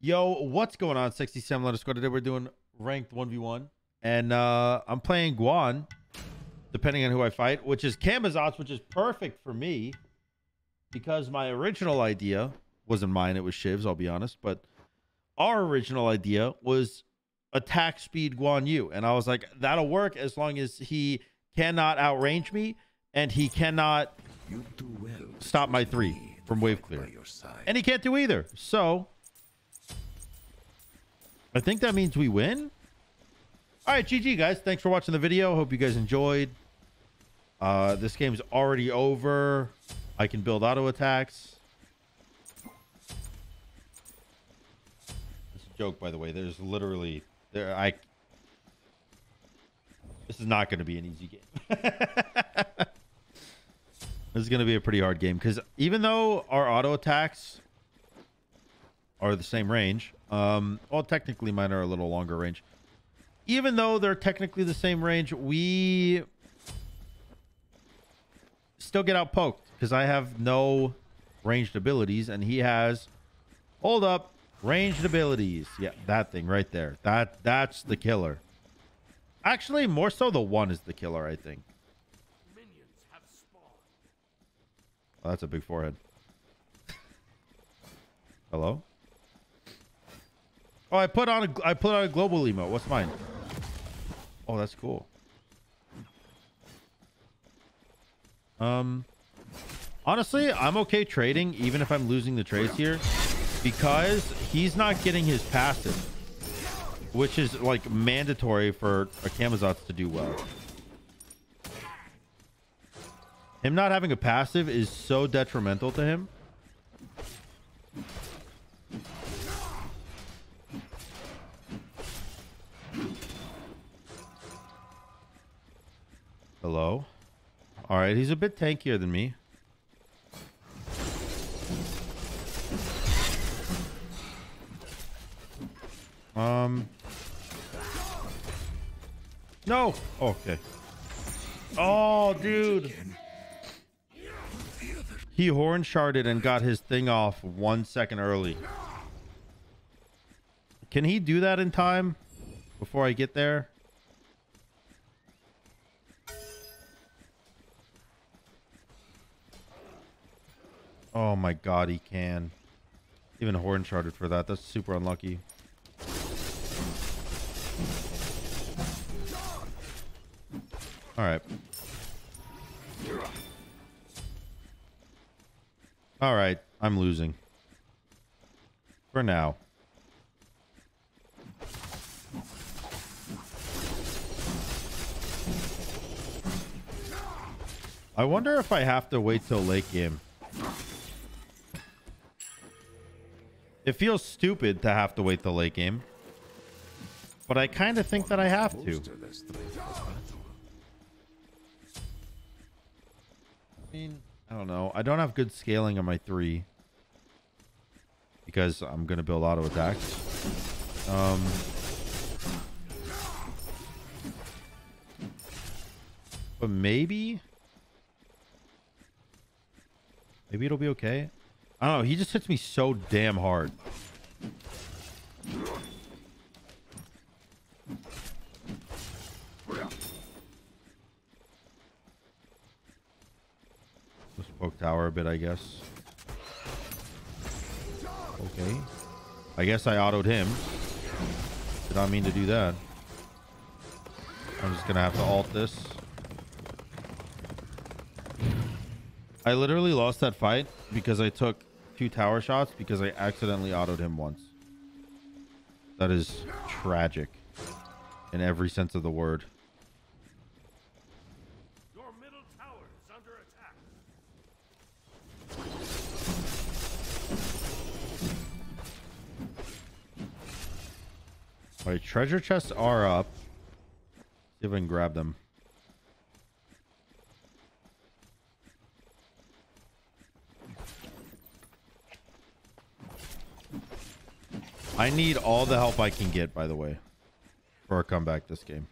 Yo, what's going on? 67 Let us go today. We're doing ranked 1v1. And uh I'm playing Guan, depending on who I fight, which is Camazotz, which is perfect for me. Because my original idea wasn't mine, it was Shiv's, I'll be honest. But our original idea was attack speed Guan Yu. And I was like, that'll work as long as he cannot outrange me and he cannot You do well. stop my three from wave clear. And he can't do either. So I think that means we win. All right, GG guys. Thanks for watching the video. Hope you guys enjoyed. Uh, this game's already over. I can build auto attacks. It's a joke, by the way. There's literally there. I. This is not going to be an easy game. this is going to be a pretty hard game because even though our auto attacks are the same range, um, well, technically mine are a little longer range. Even though they're technically the same range, we still get out poked because I have no ranged abilities and he has. Hold up, ranged abilities. Yeah, that thing right there. That that's the killer. Actually, more so the one is the killer. I think. Oh, that's a big forehead. Hello. Oh, I put on a I put on a global emote. What's mine? Oh, that's cool. Um, honestly, I'm okay trading even if I'm losing the trades here because he's not getting his passive, which is like mandatory for a Camazotz to do well. Him not having a passive is so detrimental to him. Hello. All right, he's a bit tankier than me. Um. No. Okay. Oh, dude. He horn sharded and got his thing off one second early. Can he do that in time before I get there? Oh my god, he can. Even horn sharded for that. That's super unlucky. All right. All right, I'm losing. For now. I wonder if I have to wait till late game. It feels stupid to have to wait the late game. But I kind of think that I have to. I mean, I don't know. I don't have good scaling on my three because I'm gonna build auto attacks. Um, but maybe, maybe it'll be okay. I don't know. He just hits me so damn hard. Just poke tower a bit, I guess. Okay. I guess I autoed him. Did not mean to do that. I'm just gonna have to alt this. I literally lost that fight because I took two tower shots because I accidentally autoed him once. That is tragic in every sense of the word. Your middle tower is under attack. All right, treasure chests are up. See if I can grab them. I need all the help I can get, by the way, for a comeback this game.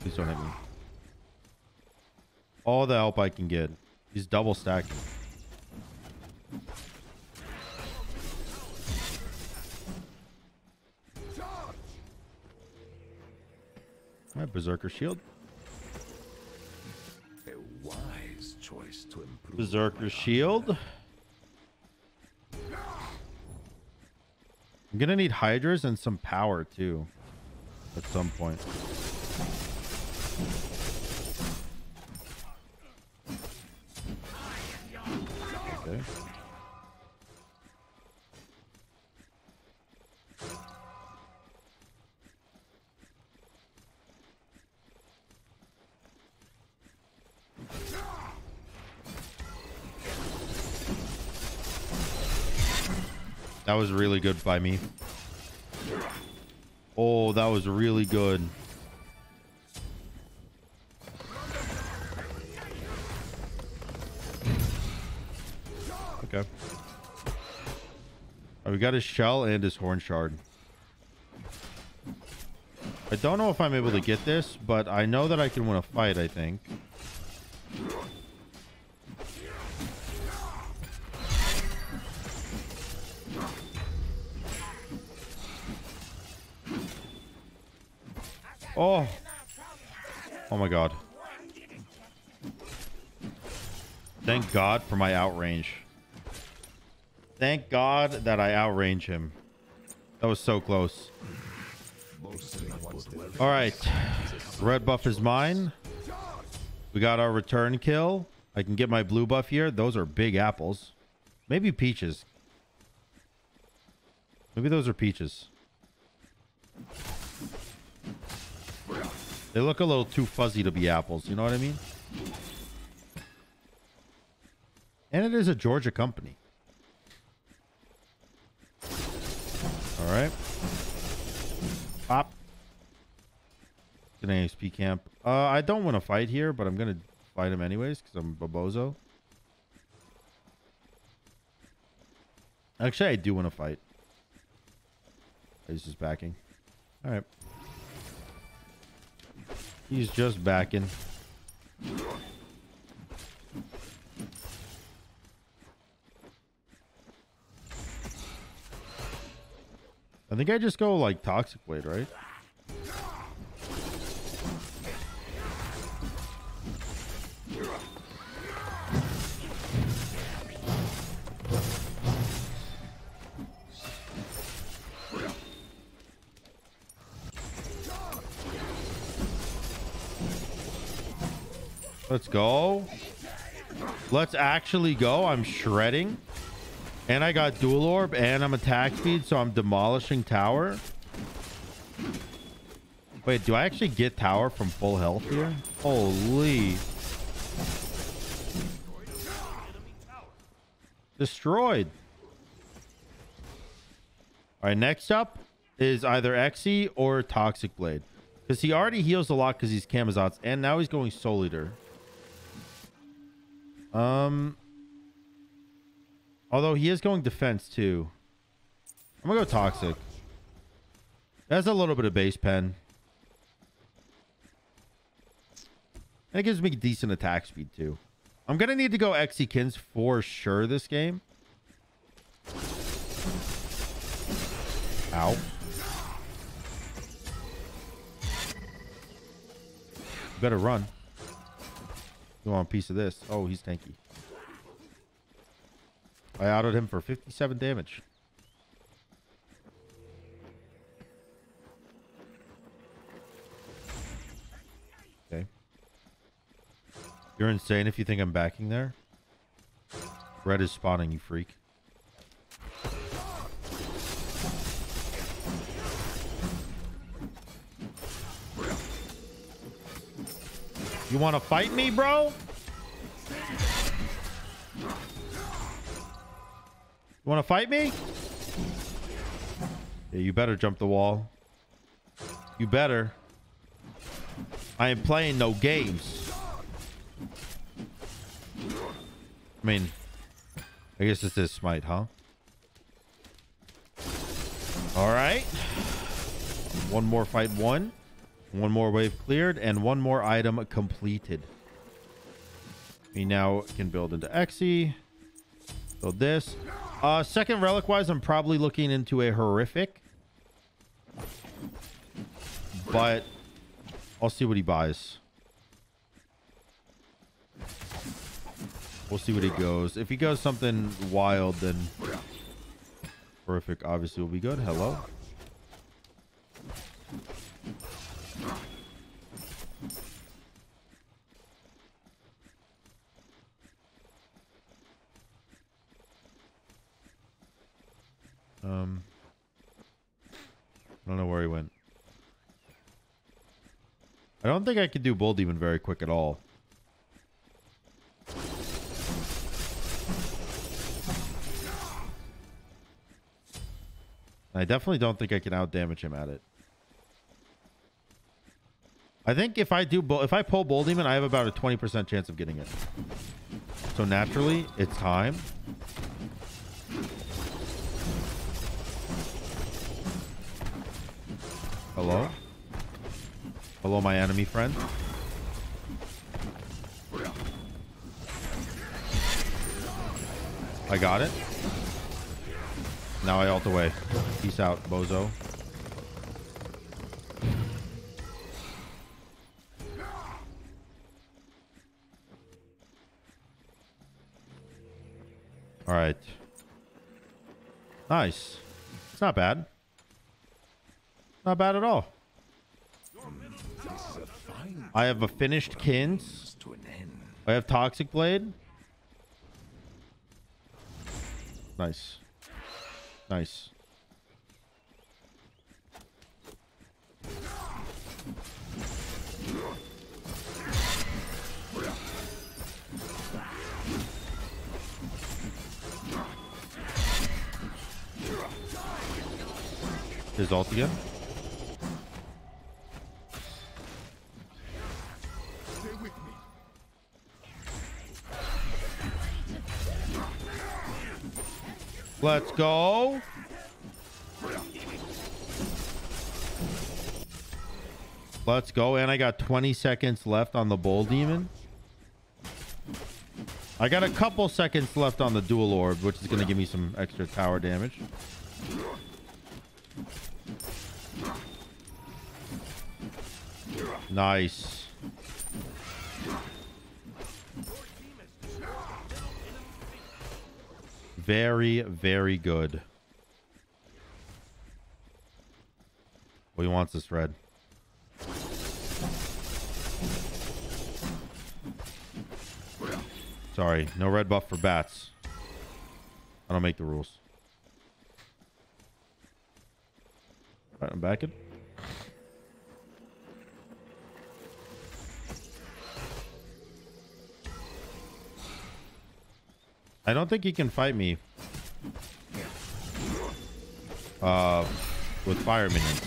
Please don't hit me. All the help I can get. He's double stacking. My berserker shield. A wise choice to improve. Berserker shield. I'm gonna need Hydras and some power too. At some point. Was really good by me. Oh, that was really good. Okay. Oh, we got his shell and his horn shard. I don't know if I'm able to get this, but I know that I can win a fight, I think. Oh. Oh my god. Thank God for my outrange. Thank God that I outrange him. That was so close. All right. Red buff is mine. We got our return kill. I can get my blue buff here. Those are big apples. Maybe peaches. Maybe those are peaches. They look a little too fuzzy to be apples. You know what I mean? And it is a Georgia company. All right. Pop. An ASP camp. Uh, I don't want to fight here, but I'm to fight him anyways because I'm Bobozo. Actually, I do want to fight. He's just backing. All right. He's just backing. I think I just go like Toxic Blade, right? Let's go. Let's actually go. I'm shredding. And I got dual orb and I'm attack speed, so I'm demolishing tower. Wait, do I actually get tower from full health here? Holy. Destroyed. All right, next up is either Xe or Toxic Blade. Because he already heals a lot because he's Camazotz, and now he's going Soul Eater. Um, although he is going defense too. I'm gonna go toxic. That's a little bit of base pen. And it gives me decent attack speed too. I'm gonna need to go Exekins for sure this game. Ow. Better run. You want a piece of this? Oh, he's tanky. I autoed him for 57 damage. Okay. You're insane if you think I'm backing there. Red is spawning, you freak. You want to fight me, bro? You want to fight me? Yeah, you better jump the wall. You better. I am playing no games. I mean, I guess this smite, huh? All right. One more fight, one. One more wave cleared and one more item completed. We now can build into Xe. Build this. Uh, second relic wise, I'm probably looking into a horrific. But I'll see what he buys. We'll see what he goes. If he goes something wild, then horrific Obviously, will be good. Hello. Um, I don't know where he went. I don't think I could do Bull Demon very quick at all. I definitely don't think I can out damage him at it. I think if I do, if I pull Bull Demon, I have about a 20% chance of getting it. So naturally, it's time. Hello? Hello, my enemy friend. I got it. Now I ult away. Peace out, bozo. All right. Nice. It's not bad. Not bad at all. I have a finished Qin's. I have Toxic Blade. Nice. Nice. His ult again. Let's go. Let's go. And I got 20 seconds left on the Bull Demon. I got a couple seconds left on the Dual Orb, which is going to give me some extra tower damage. Nice. Very, very good. Well, he wants this red. Sorry, no red buff for bats. I don't make the rules. All right, I'm back I don't think he can fight me. Uh, with fire minions.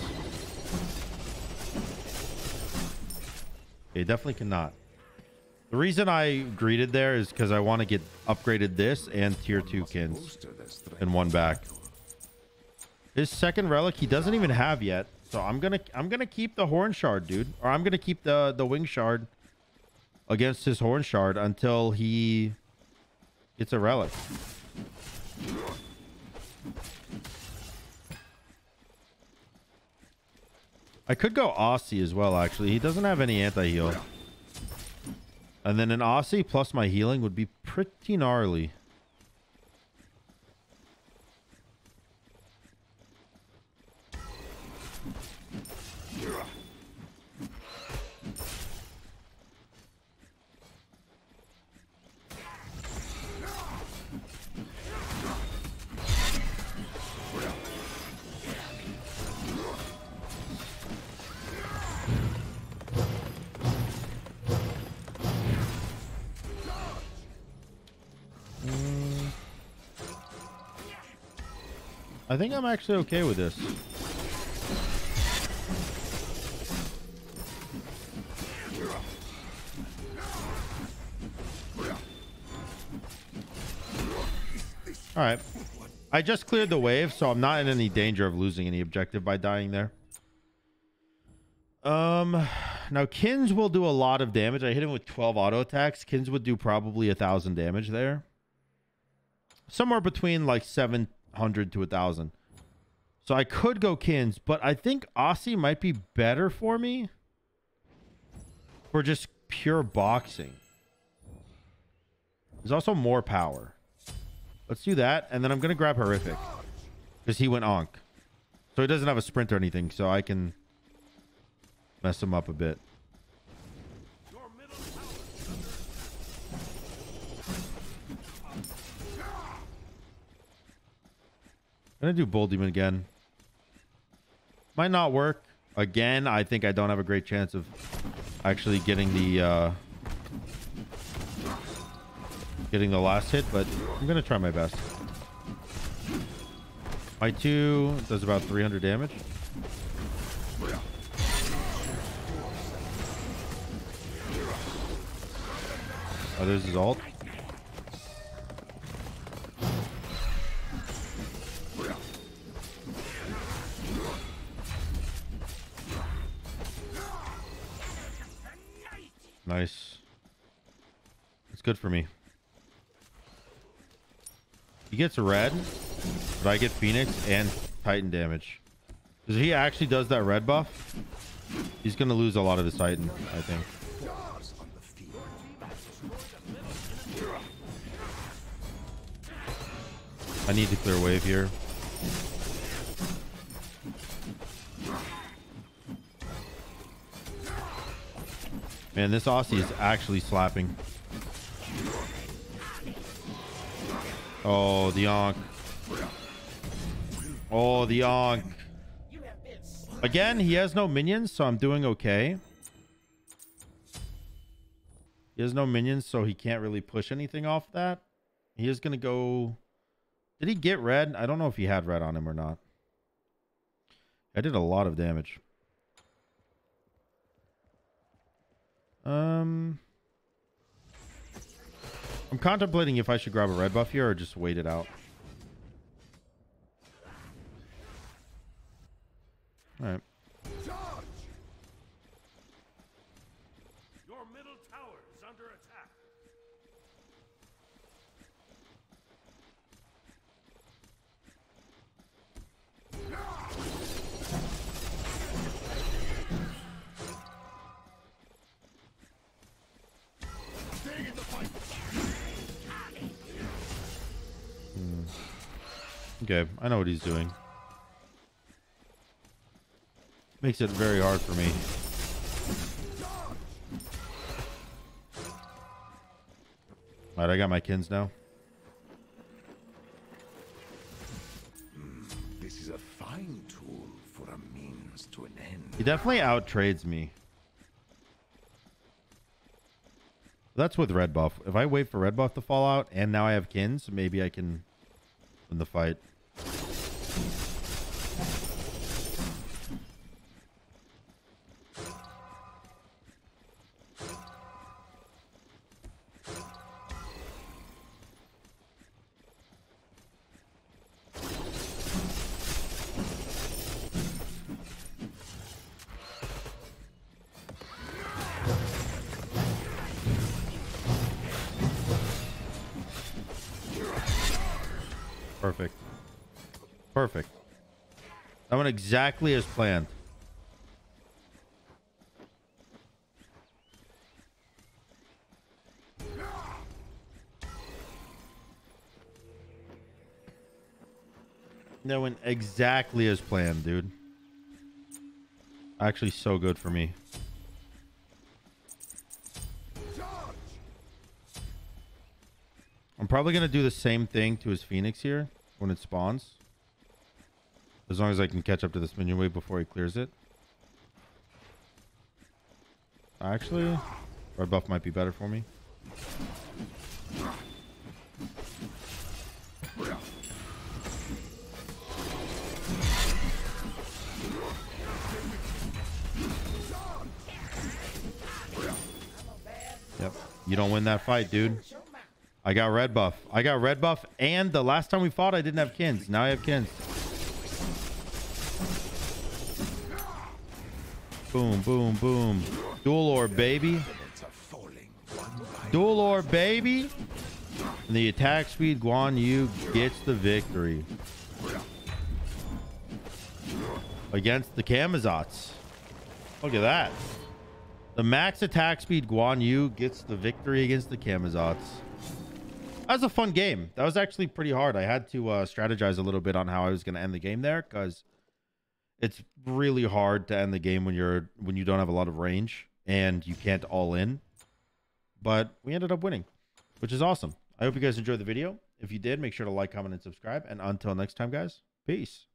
He definitely cannot. The reason I greeted there is because I want to get upgraded this and tier two Qin's and one back. His second relic he doesn't even have yet, so I'm gonna I'm gonna keep the horn shard, dude, or I'm gonna keep the the wing shard against his horn shard until he gets a relic. I could go Asi as well, actually. He doesn't have any anti-heal. And then an Asi plus my healing would be pretty gnarly. I think I'm actually okay with this. All right. I just cleared the wave, so I'm not in any danger of losing any objective by dying there. Um, now Qin's will do a lot of damage. I hit him with 12 auto attacks. Qin's would do probably a thousand damage there. Somewhere between like 700 to a thousand. So I could go Qin's, but I think Asi might be better for me. for just pure boxing. There's also more power. Let's do that, and then I'm gonna grab horrific because he went onk, so he doesn't have a sprint or anything, so I can mess him up a bit. Your middle tower is under gonna do Bull Demon again. Might not work. Again, I think I don't have a great chance of actually getting the uh getting the last hit, but I'm gonna try my best. My two does about 300 damage. Oh, there's his ult. Nice. It's good for me. He gets red, but I get Phoenix and Titan damage. If he actually does that red buff, he's going to lose a lot of his Titan, I think. I need to clear wave here. Man, this Asi is actually slapping. Oh, the Onk. Oh, the Onk. Again, he has no minions, so I'm doing okay. He has no minions, so he can't really push anything off that. He is going to go... Did he get red? I don't know if he had red on him or not. I did a lot of damage. Um... I'm contemplating if I should grab a red buff here or just wait it out. Alright. Your Okay, I know what he's doing. Makes it very hard for me. Alright, I got my Qin's now. Hmm, this is a fine tool for a means to an end. He definitely out trades me. That's with red buff. If I wait for red buff to fall out and now I have Qin's, maybe I can win the fight. Perfect. Perfect. That went exactly as planned. That went exactly as planned, dude. Actually, so good for me. I'm probably going to do the same thing to his Phoenix here when it spawns. As long as I can catch up to this minion wave before he clears it. Actually, red buff might be better for me. Yep. You don't win that fight, dude. I got red buff. I got red buff, and the last time we fought, I didn't have Qin's. Now I have Qin's. Boom, boom, boom. Dual orb, baby. Dual orb, baby. And the attack speed, Guan Yu gets the victory. Against the Camazotz. Look at that. The max attack speed Guan Yu gets the victory against the Camazotz. That was a fun game. That was actually pretty hard. I had to uh, strategize a little bit on how I was going to end the game there because it's really hard to end the game when you're when you don't have a lot of range and you can't all in. But we ended up winning, which is awesome. I hope you guys enjoyed the video. If you did, make sure to like, comment, and subscribe. And until next time, guys, peace.